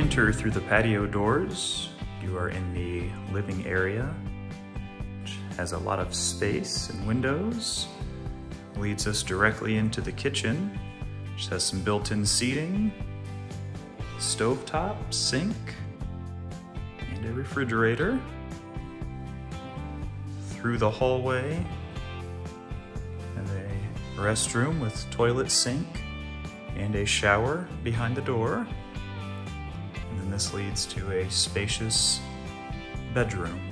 enter through the patio doors, you are in the living area, which has a lot of space and windows. Leads us directly into the kitchen, which has some built-in seating, stovetop, sink, and a refrigerator. Through the hallway, have a restroom with toilet sink and a shower behind the door. This leads to a spacious bedroom.